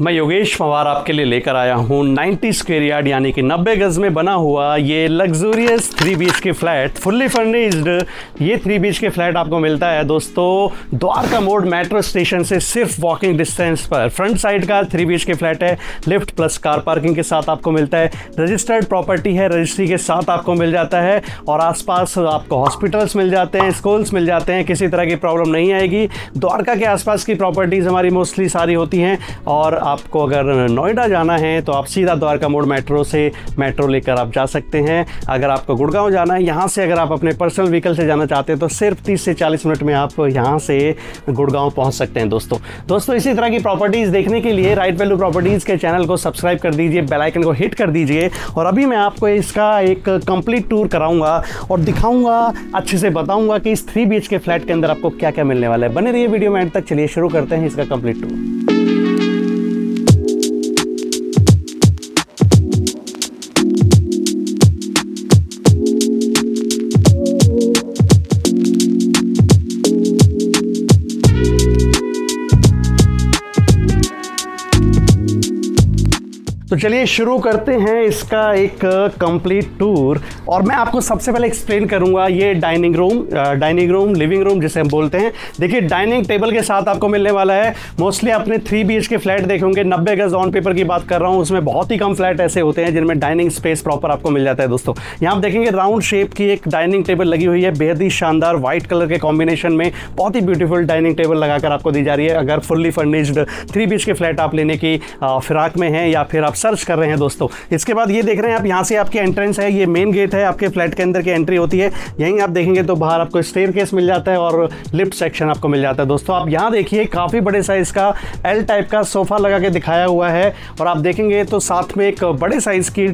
मैं योगेश पवार आपके लिए लेकर आया हूँ। 90 स्क्वेयर यार्ड, यानी कि 90 गज में बना हुआ ये लग्जूरियस थ्री बीच के फ्लैट फुल्ली फर्निश्ड ये थ्री बीच के फ्लैट आपको मिलता है दोस्तों। द्वारका मोड़ मेट्रो स्टेशन से सिर्फ़ वॉकिंग डिस्टेंस पर। फ्रंट साइड का थ्री बीच के फ्लैट है लिफ्ट प्लस कार पार्किंग के साथ आपको मिलता है। रजिस्टर्ड प्रॉपर्टी है रजिस्ट्री के साथ आपको मिल जाता है। और आसपास आपको हॉस्पिटल्स मिल जाते हैं स्कूल्स मिल जाते हैं, किसी तरह की प्रॉब्लम नहीं आएगी। द्वारका के आसपास की प्रॉपर्टीज़ हमारी मोस्टली सारी होती हैं। और आपको अगर नोएडा जाना है तो आप सीधा द्वारका मोड़ मेट्रो से मेट्रो लेकर आप जा सकते हैं। अगर आपको गुड़गांव जाना है, यहाँ से अगर आप अपने पर्सनल व्हीकल से जाना चाहते हैं तो सिर्फ़ 30 से 40 मिनट में आप यहाँ से गुड़गांव पहुँच सकते हैं दोस्तों। दोस्तों, इसी तरह की प्रॉपर्टीज़ देखने के लिए राइट वैल्यू प्रॉपर्टीज़ के चैनल को सब्सक्राइब कर दीजिए बेलाइकन को हिट कर दीजिए, और अभी मैं आपको इसका एक कंप्लीट टूर कराऊँगा और दिखाऊँगा, अच्छे से बताऊँगा कि इस थ्री बी फ्लैट के अंदर आपको क्या क्या मिलने वाला है। बने रहिए वीडियो में एंड तक, चलिए शुरू करते हैं इसका कंप्लीट टूर चलिए शुरू करते हैं इसका एक कंप्लीट टूर और मैं आपको सबसे पहले एक्सप्लेन करूँगा ये dining room dining room living room जिसे हम बोलते हैं। देखिए डाइनिंग टेबल के साथ आपको मिलने वाला है। मोस्टली अपने थ्री बी के फ्लैट देखे होंगे। नब्बे गज ऑन पेपर की बात कर रहा हूँ। उसमें बहुत ही कम फ्लैट ऐसे होते हैं जिनमें डाइनिंग स्पेस प्रॉपर आपको मिल जाता है दोस्तों। यहाँ आप देखेंगे राउंड शेप की एक डाइनिंग टेबल लगी हुई है। बेहद ही शानदार व्हाइट कलर के कॉम्बिनेशन में बहुत ही ब्यूटीफुल डाइनिंग टेबल लगाकर आपको दी जा रही है। अगर फुल्ली फर्निश्ड थ्री बी के फ्लैट आप लेने की फिराक में है या फिर आप सर्च कर रहे हैं दोस्तों। इसके बाद ये देख रहे हैं आप, यहाँ से आपकी एंट्रेंस है, ये मेन गेट है, आपके फ्लैट के अंदर की एंट्री होती है। यहीं आप देखेंगे तो बाहर आपको स्टेयर केस मिल जाता है और लिफ्ट सेक्शन आपको मिल जाता है। दोस्तों, आप यहाँ देखिए, काफ़ी बड़े साइज़ का एल टाइप का सोफ़ा लगा के दिखाया हुआ है और आप देखेंगे तो साथ में एक बड़े साइज़ की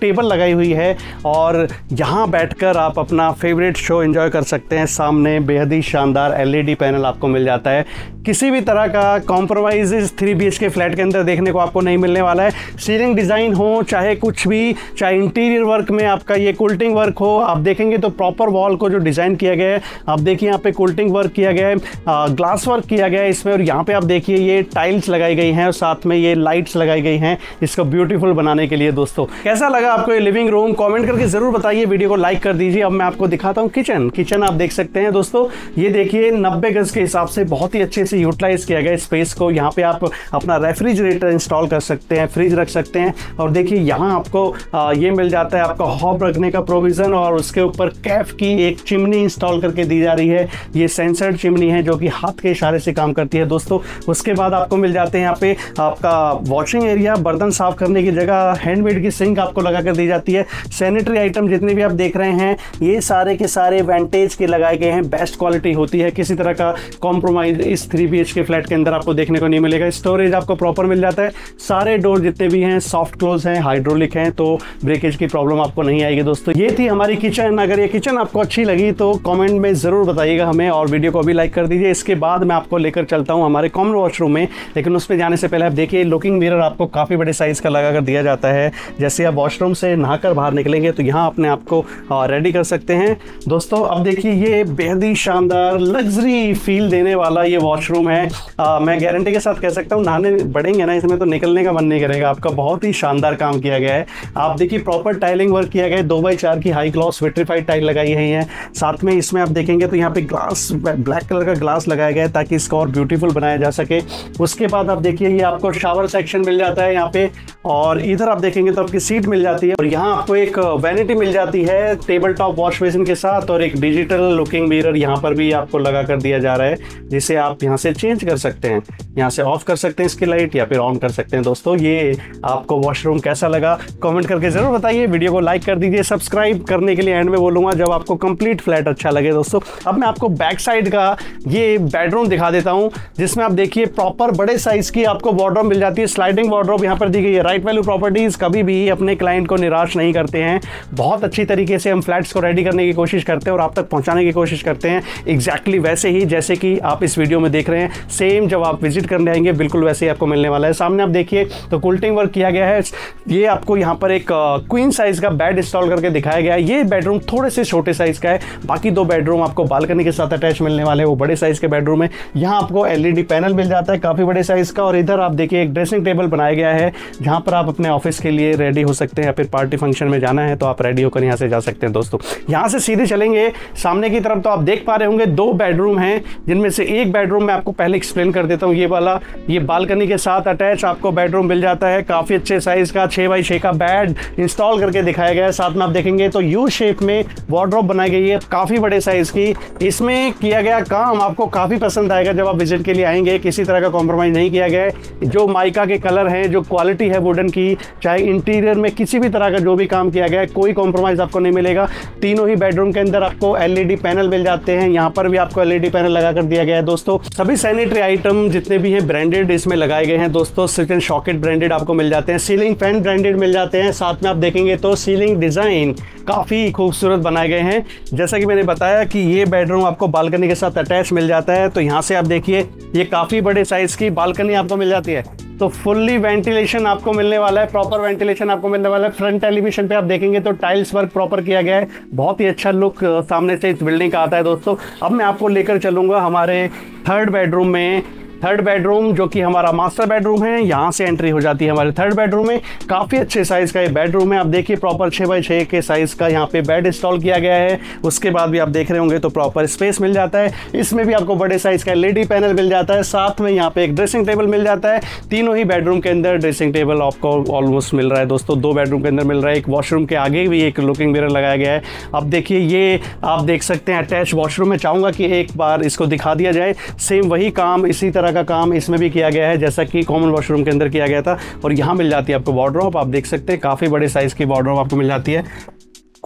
टेबल लगाई हुई है और यहाँ बैठकर आप अपना फेवरेट शो एंजॉय कर सकते हैं। सामने बेहद ही शानदार एलईडी पैनल आपको मिल जाता है। किसी भी तरह का कॉम्प्रोमाइज थ्री बी के फ्लैट के अंदर देखने को आपको नहीं मिलने वाला है। सीलिंग डिज़ाइन हो, चाहे कुछ भी, चाहे इंटीरियर वर्क में आपका ये कुल्टिंग वर्क हो, आप देखेंगे तो प्रॉपर वॉल को जो डिज़ाइन किया गया है, आप देखिए यहाँ पे कुल्टिंग वर्क किया गया है ग्लास वर्क किया गया है इसमें, और यहाँ पे आप देखिए ये टाइल्स लगाई गई हैं, और साथ में ये लाइट्स लगाई गई हैं, इसको ब्यूटीफुल बनाने के लिए दोस्तों। कैसा लगा आपको ये लिविंग रूम? कॉमेंट करके ज़रूर बताइए, वीडियो को लाइक कर दीजिए। अब मैं आपको दिखाता हूँ किचन। किचन आप देख सकते हैं दोस्तों, ये देखिए नब्बे गज के हिसाब से बहुत ही अच्छे से यूटिलाइज किया गया स्पेस को। यहाँ पे आप अपना रेफ्रिजरेटर इंस्टॉल कर सकते हैं फ्रिज रख सकते हैं। और देखिए, यहाँ आपको ये मिल जाता है आपका हॉब रखने का प्रोविज़न और उसके ऊपर कैफ की एक चिमनी इंस्टॉल करके दी जा रही है। ये सेंसर्ड चिमनी है जो कि हाथ के इशारे से काम करती है। दोस्तों, उसके बाद आपको मिल जाते हैं यहाँ पे आपका वॉशिंग एरिया बर्तन साफ़ करने की जगह हैंडमेड की सिंक आपको लगा कर दी जाती है। सैनिटरी आइटम जितने भी आप देख रहे हैं, ये सारे के सारे वेंटेज के लगाए गए हैं। बेस्ट क्वालिटी होती है। किसी तरह का कॉम्प्रोमाइज इस थ्री बी के फ्लैट के अंदर आपको देखने को नहीं मिलेगा। स्टोरेज आपको प्रॉपर मिल जाता है। सारे डोर जितने भी हैं सॉफ्ट क्लोज हैं हाइड्रोलिक हैं तो ब्रेकेज की प्रॉब्लम आपको नहीं आएगी दोस्तों। ये थी हमारी किचन अगर ये किचन आपको अच्छी लगी तो कमेंट में ज़रूर बताइएगा हमें और वीडियो को भी लाइक कर दीजिए। इसके बाद मैं आपको लेकर चलता हूँ हमारे कॉमन वॉशरूम में। लेकिन उस पर जाने से पहले आप देखिए लुकिंग मिरर आपको काफ़ी बड़े साइज़ का लगा दिया जाता है। जैसे आप वॉशरूम से नहाकर बाहर निकलेंगे तो यहाँ अपने आप को रेडी कर सकते हैं। दोस्तों अब देखिए ये बेहद ही शानदार लग्जरी फील देने वाला ये वॉशरूम है। आ, मैं गारंटी के साथ कह सकता हूँ नहाने बढ़ेंगे ना इसमें तो निकलने का मन नहीं करेगा। आपका बहुत ही शानदार काम किया गया है। आप देखिए प्रॉपर टाइलिंग वर्क किया गया है। दो बाई चार की हाई ग्लॉस विट्रीफाइड टाइल लगाई गई है। साथ में इसमें आप देखेंगे तो यहाँ पे ग्लास ब्लैक कलर का ग्लास लगाया गया है ताकि इसको और ब्यूटीफुल बनाया जा सके। उसके बाद आप देखिए, ये आपको शावर सेक्शन मिल जाता है यहाँ पे और इधर आप देखेंगे तो आपकी सीट मिल जाती है और यहाँ आपको एक वैनिटी मिल जाती है टेबल टॉप वॉश बेसिन के साथ और एक डिजिटल लुकिंग मिरर यहाँ पर भी आपको लगा कर दिया जा रहा है, जिसे आप यहाँ से चेंज कर सकते हैं। यहाँ से ऑफ़ कर सकते हैं इसकी लाइट या फिर ऑन कर सकते हैं। दोस्तों, ये आपको वॉशरूम कैसा लगा? कमेंट करके ज़रूर बताइए। वीडियो को लाइक कर दीजिए। सब्सक्राइब करने के लिए एंड में बोलूँगा, जब आपको कंप्लीट फ्लैट अच्छा लगे दोस्तों। अब मैं आपको बैक साइड का ये बेडरूम दिखा देता हूँ, जिसमें आप देखिए प्रॉपर बड़े साइज़ की आपको वार्ड्रोब मिल जाती है। स्लाइडिंग वार्ड्रोब यहाँ पर दी गई है। राइट वैल्यू प्रॉपर्टीज़ कभी भी अपने क्लाइंट को निराश नहीं करते हैं। बहुत अच्छी तरीके से हम फ्लैट्स को रेडी करने की कोशिश करते हैं और आप तक पहुँचाने की कोशिश करते हैं। एग्जैक्टली वैसे ही जैसे कि आप इस वीडियो में देख रहे हैं सेम जब आप विज़िट करने आएँगे, बिल्कुल वैसे ही आपको मिलने वाला है। सामने आप देखिए तो कुल्टिंग वर्क किया गया है। ये आपको यहाँ पर एक क्वीन साइज़ का बेड इंस्टॉल करके दिखाया गया है। ये बेडरूम थोड़े से छोटे साइज़ का है। बाकी दो बेडरूम आपको बालकनी के साथ अटैच मिलने वाले हैं। वो बड़े साइज़ के बेडरूम है। यहाँ आपको एलईडी पैनल मिल जाता है काफ़ी बड़े साइज़ का। और इधर आप देखिए, एक ड्रेसिंग टेबल बनाया गया है, जहाँ पर आप अपने ऑफ़िस के लिए रेडी हो सकते हैं या फिर पार्टी फ़ंक्शन में जाना है तो आप रेडी होकर यहाँ से जा सकते हैं दोस्तों। यहाँ से सीधे चलेंगे। सामने की तरफ़ तो आप देख पा रहे होंगे, दो बेडरूम हैं, जिनमें से एक बेडरूम में आपको पहले एक्सप्लेन कर देता हूँ। ये वाला, ये बालकनी के साथ अटैच आपको बेडरूम मिल जाता है। काफ़ी अच्छे साइज़ का छः बाई छः का बेड इंस्टॉल करके दिखाया गया है। साथ में आप देखेंगे तो यू शेप में वार्ड्रॉप बनाई गई है काफ़ी बड़े साइज़ की। इसमें किया गया काम आपको काफ़ी पसंद आएगा जब आप विज़िट के लिए आएँगे। किसी तरह का कॉम्प्रोमाइज़ नहीं किया गया है। जो माइका के कलर हैं, जो क्वालिटी है वुडन की, चाहे इंटीरियर में किसी भी तरह का जो भी काम किया गया है, कोई कॉम्प्रोमाइज़ आपको नहीं मिलेगा। तीनों ही बेडरूम के अंदर आपको एलईडी पैनल मिल जाते हैं। यहाँ पर भी आपको एलईडी पैनल लगा कर दिया गया है दोस्तों। सभी सैनिटरी आइटम जितने भी हैं ब्रांडेड इसमें लगाए गए हैं दोस्तों। सिकन शॉकेट ब्रांडेड आपको मिल जाते हैं। सीलिंग फ़ैन ब्रांडेड मिल जाते हैं। साथ में आप देखेंगे तो सीलिंग डिज़ाइन काफ़ी खूबसूरत बनाए गए हैं। जैसा कि मैंने बताया कि ये बेडरूम आपको बालकनी के साथ अटैच मिल जाता है। तो यहाँ से आप देखिए, ये काफ़ी बड़े साइज़ की बालकनी आपको मिल जाती है। तो फुल्ली वेंटिलेशन आपको मिलने वाला है। प्रॉपर वेंटिलेशन आपको मिलने वाला है। फ्रंट टेलीविज़न पे आप देखेंगे तो टाइल्स वर्क प्रॉपर किया गया है। बहुत ही अच्छा लुक सामने से इस बिल्डिंग का आता है दोस्तों। अब मैं आपको लेकर चलूँगा हमारे थर्ड बेडरूम में थर्ड बेडरूम जो कि हमारा मास्टर बेडरूम है, यहाँ से एंट्री हो जाती है हमारे थर्ड बेडरूम में। काफ़ी अच्छे साइज़ का ये बेडरूम है। आप देखिए प्रॉपर छः बाई छः के साइज़ का यहाँ पे बेड इंस्टॉल किया गया है। उसके बाद भी आप देख रहे होंगे तो प्रॉपर स्पेस मिल जाता है। इसमें भी आपको बड़े साइज़ का एल पैनल मिल जाता है। साथ में यहाँ पे एक ड्रेसिंग टेबल मिल जाता है। तीनों ही बेडरूम के अंदर ड्रेसिंग टेबल आपको ऑलमोस्ट मिल रहा है। दोस्तों, दो बेडरूम के अंदर मिल रहा है। एक वॉशरूम के आगे भी एक लुकिंग मिरर लगाया गया है। अब देखिए ये आप देख सकते हैं अटैच वॉशरूम में। चाहूँगा कि एक बार इसको दिखा दिया जाए। सेम वही काम इसी तरह का काम इसमें भी किया गया है, जैसा कि कॉमन वॉशरूम के अंदर किया गया था। और यहाँ मिल जाती है आपको वार्ड्रॉप आप देख सकते हैं, काफ़ी बड़े साइज़ की वार्ड्रॉप आपको मिल जाती है।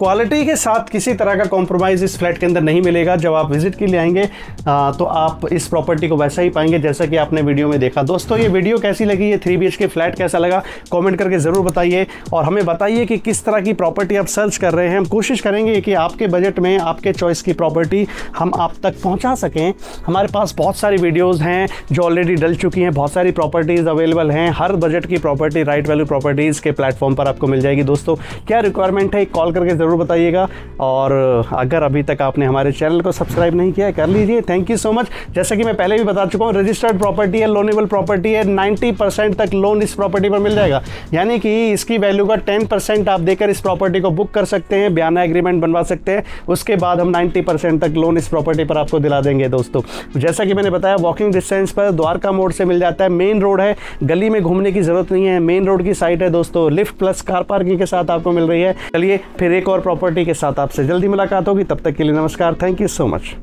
क्वालिटी के साथ किसी तरह का कॉम्प्रोमाइज़ इस फ्लैट के अंदर नहीं मिलेगा। जब आप विज़िट के लिए आएँगे आ, तो आप इस प्रॉपर्टी को वैसा ही पाएँगे जैसा कि आपने वीडियो में देखा। दोस्तों ये वीडियो कैसी लगी? ये थ्री बी के फ्लैट कैसा लगा? कमेंट करके ज़रूर बताइए और हमें बताइए कि किस तरह की प्रॉपर्टी आप सर्च कर रहे हैं। हम कोशिश करेंगे कि आपके बजट में आपके चॉइस की प्रॉपर्टी हम आप तक पहुँचा सकें। हमारे पास बहुत सारी वीडियोज़ हैं जो ऑलरेडी डल चुकी हैं। बहुत सारी प्रॉपर्टीज़ अवेलेबल हैं। हर बजट की प्रॉपर्टी राइट वैल्यू प्रॉपर्टीज़ के प्लेटफॉर्म पर आपको मिल जाएगी। दोस्तों क्या रिक्वायरमेंट है? कॉल करके ज़रूर बताइएगा। और अगर अभी तक आपने हमारे चैनल को सब्सक्राइब नहीं किया है, कर लीजिए। थैंक यू सो मच जैसे कि मैं पहले भी बता चुका हूँ रजिस्टर्ड प्रॉपर्टी है लोनेबल प्रॉपर्टी है 90 परसेंट तक लोन इस प्रॉपर्टी पर मिल जाएगा। यानी कि इसकी वैल्यू का 10 परसेंट आप देकर इस प्रॉपर्टी को बुक कर सकते हैं, बयाना एग्रीमेंट बनवा सकते हैं। उसके बाद हम 90 परसेंट तक लोन इस प्रॉपर्टी पर आपको दिला देंगे दोस्तों। जैसा कि मैंने बताया वॉकिंग डिस्टेंस पर द्वारका मोड़ से मिल जाता है। मेन रोड है, गली में घूमने की ज़रूरत नहीं है। मेन रोड की साइड है दोस्तों। लिफ्ट प्लस कार पार्किंग के साथ आपको मिल रही है। चलिए, फिर और प्रॉपर्टी के साथ आपसे जल्दी मुलाकात होगी। तब तक के लिए नमस्कार। Thank you so much